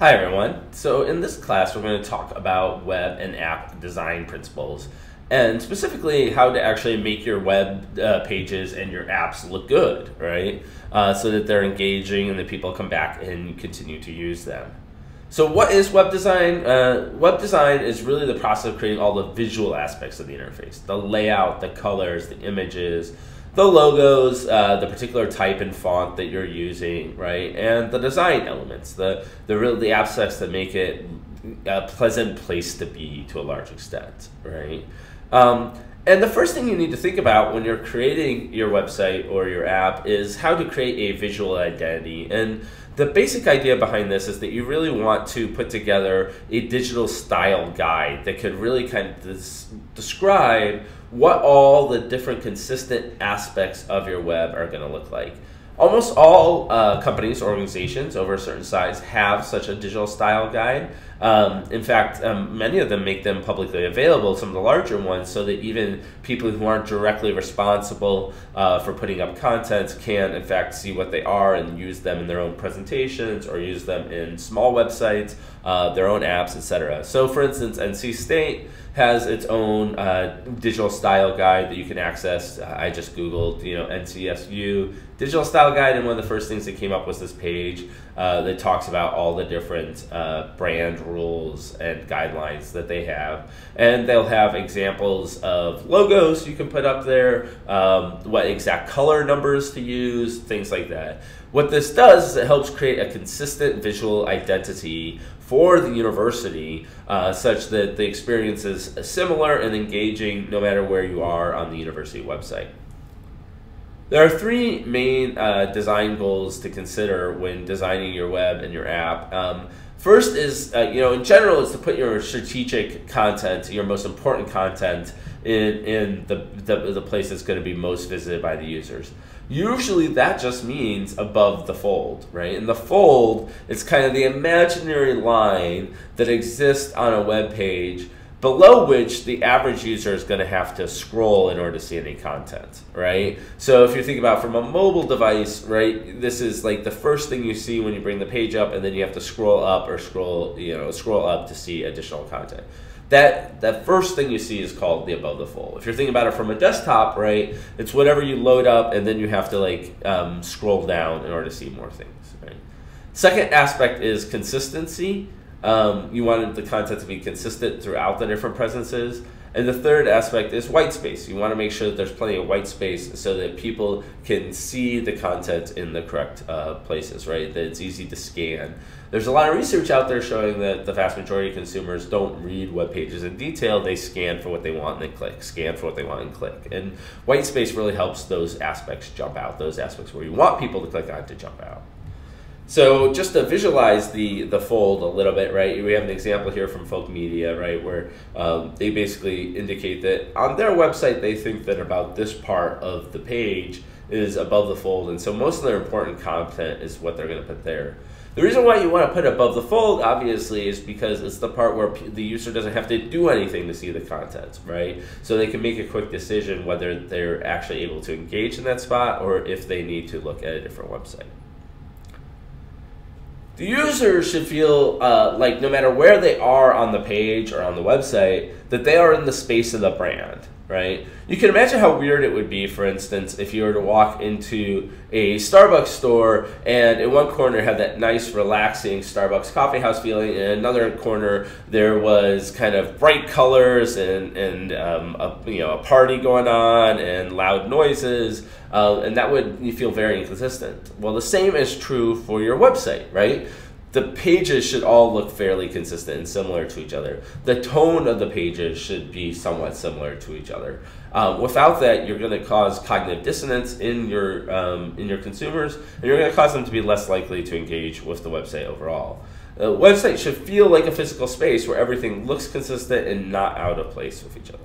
Hi everyone. So in this class we're going to talk about web and app design principles and specifically how to actually make your web uh, pages and your apps look good, right? Uh, so that they're engaging and that people come back and continue to use them. So what is web design? Uh, web design is really the process of creating all the visual aspects of the interface, the layout, the colors, the images, the logos, uh, the particular type and font that you're using, right, and the design elements, the the real the aspects that make it a pleasant place to be to a large extent, right. Um, and the first thing you need to think about when you're creating your website or your app is how to create a visual identity. And the basic idea behind this is that you really want to put together a digital style guide that could really kind of des- describe what all the different consistent aspects of your web are going to look like. Almost all uh, companies or organizations over a certain size have such a digital style guide. Um, in fact, um, many of them make them publicly available, some of the larger ones, so that even people who aren't directly responsible uh, for putting up content can, in fact, see what they are and use them in their own presentations or use them in small websites, uh, their own apps, etc. So, for instance, NC State has its own uh, digital style guide that you can access. I just Googled, you know, NCSU digital style guide, and one of the first things that came up was this page uh, that talks about all the different uh, brand rules and guidelines that they have. And they'll have examples of logos you can put up there, um, what exact color numbers to use, things like that. What this does is it helps create a consistent visual identity for the university uh, such that the experience is similar and engaging no matter where you are on the university website. There are three main uh, design goals to consider when designing your web and your app. Um, first is, uh, you know, in general, is to put your strategic content, your most important content, in, in the, the, the place that's going to be most visited by the users. Usually that just means above the fold, right? And the fold is kind of the imaginary line that exists on a web page below which the average user is going to have to scroll in order to see any content, right? So if you think about from a mobile device, right, this is like the first thing you see when you bring the page up and then you have to scroll up or scroll, you know, scroll up to see additional content that that first thing you see is called the above the fold. If you're thinking about it from a desktop, right, it's whatever you load up and then you have to like um, scroll down in order to see more things. Right. Second aspect is consistency. Um, you wanted the content to be consistent throughout the different presences. And the third aspect is white space. You want to make sure that there's plenty of white space so that people can see the content in the correct uh, places, right? That it's easy to scan. There's a lot of research out there showing that the vast majority of consumers don't read web pages in detail. They scan for what they want and they click, scan for what they want and click. And white space really helps those aspects jump out, those aspects where you want people to click on to jump out. So just to visualize the the fold a little bit, right? We have an example here from Folk Media, right, where um, they basically indicate that on their website they think that about this part of the page is above the fold, and so most of their important content is what they're going to put there. The reason why you want to put above the fold, obviously, is because it's the part where the user doesn't have to do anything to see the content, right? So they can make a quick decision whether they're actually able to engage in that spot or if they need to look at a different website. The user should feel uh, like no matter where they are on the page or on the website, that they are in the space of the brand, right? You can imagine how weird it would be, for instance, if you were to walk into a Starbucks store and in one corner had that nice, relaxing Starbucks coffee house feeling, and in another corner there was kind of bright colors and, and um, a, you know, a party going on and loud noises uh, and that would you feel very inconsistent. Well, the same is true for your website, right? The pages should all look fairly consistent and similar to each other. The tone of the pages should be somewhat similar to each other. Um, without that, you're going to cause cognitive dissonance in your um, in your consumers, and you're going to cause them to be less likely to engage with the website overall. The website should feel like a physical space where everything looks consistent and not out of place with each other.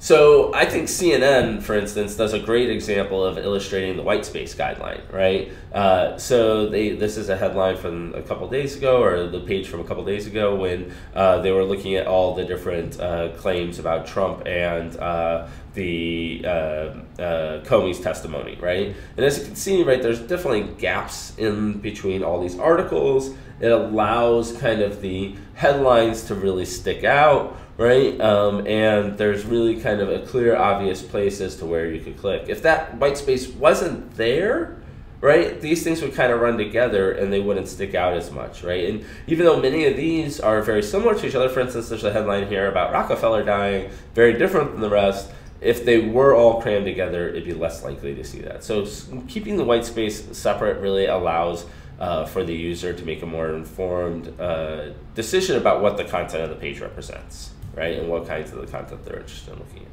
So I think CNN, for instance, does a great example of illustrating the white space guideline, right? Uh, so they this is a headline from a couple days ago, or the page from a couple days ago, when uh, they were looking at all the different uh, claims about Trump and uh, the uh, uh, Comey's testimony, right? And as you can see, right, there's definitely gaps in between all these articles. It allows kind of the headlines to really stick out right? Um, and there's really kind of a clear, obvious place as to where you could click. If that white space wasn't there, right, these things would kind of run together and they wouldn't stick out as much, right? And even though many of these are very similar to each other, for instance, there's a headline here about Rockefeller dying, very different than the rest. If they were all crammed together, it'd be less likely to see that. So keeping the white space separate really allows uh, for the user to make a more informed uh, decision about what the content of the page represents right? And what kinds of the content they're interested in looking at.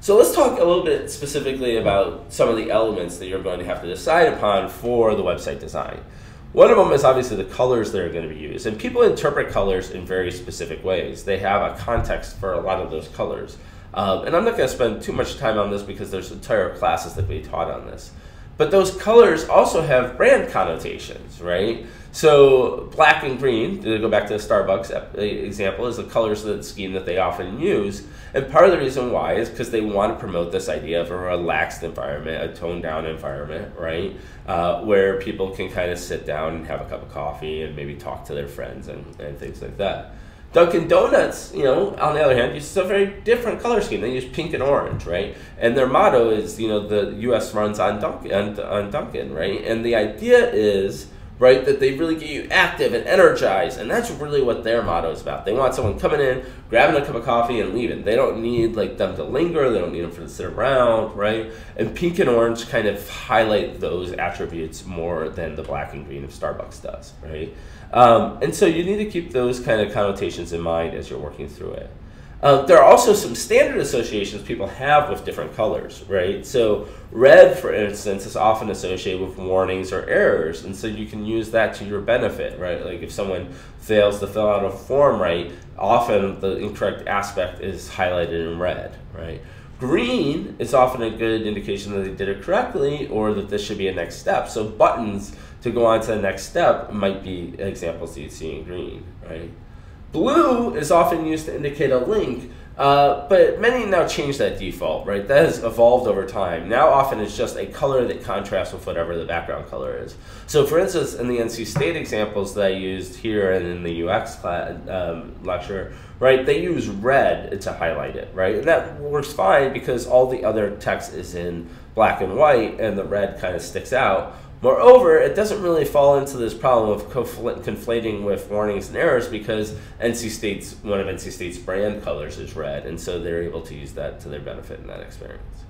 So let's talk a little bit specifically about some of the elements that you're going to have to decide upon for the website design. One of them is obviously the colors that are going to be used. And people interpret colors in very specific ways. They have a context for a lot of those colors. Um, and I'm not going to spend too much time on this because there's entire classes that we taught on this. But those colors also have brand connotations, right? So black and green, to go back to the Starbucks example, is the colors of the scheme that they often use. And part of the reason why is because they want to promote this idea of a relaxed environment, a toned down environment, right? Uh, where people can kind of sit down and have a cup of coffee and maybe talk to their friends and, and things like that. Dunkin' Donuts, you know, on the other hand, uses a very different color scheme. They use pink and orange, right? And their motto is, you know, the U.S. runs on Dunkin', on, on Dunkin', right? And the idea is right? That they really get you active and energized. And that's really what their motto is about. They want someone coming in, grabbing a cup of coffee, and leaving. They don't need like them to linger. They don't need them for to sit around, right? And pink and orange kind of highlight those attributes more than the black and green of Starbucks does, right? Um, and so you need to keep those kind of connotations in mind as you're working through it. Uh, there are also some standard associations people have with different colors, right? So red, for instance, is often associated with warnings or errors, and so you can use that to your benefit, right? Like if someone fails to fill out a form right, often the incorrect aspect is highlighted in red, right? Green is often a good indication that they did it correctly or that this should be a next step. So buttons to go on to the next step might be examples that you see in green, right? Blue is often used to indicate a link, uh, but many now change that default, right? That has evolved over time. Now often it's just a color that contrasts with whatever the background color is. So for instance, in the NC State examples that I used here and in the UX class, um, lecture, right, they use red to highlight it, right? And that works fine because all the other text is in black and white and the red kind of sticks out. Moreover, it doesn't really fall into this problem of conflating with warnings and errors because NC State's one of NC State's brand colors is red, and so they're able to use that to their benefit in that experience.